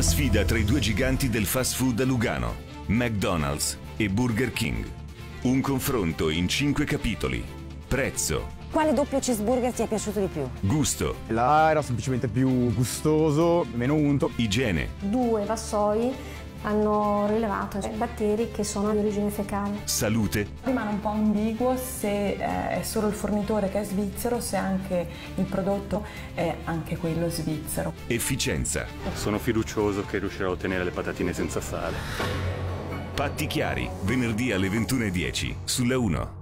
Una sfida tra i due giganti del fast food a Lugano, McDonald's e Burger King. Un confronto in cinque capitoli. Prezzo, Quale doppio cheeseburger ti è piaciuto di più? gusto, Là era semplicemente più gustoso, meno unto. igiene, Due vassoi hanno rilevato batteri che sono di origine fecale. salute Rimane un po' ambiguo se eh, è solo il fornitore che è svizzero, se anche il prodotto è anche quello svizzero. efficienza. Sono fiducioso che riuscirò a ottenere le patatine senza sale. Patti chiari, venerdì alle 21.10 sulla 1.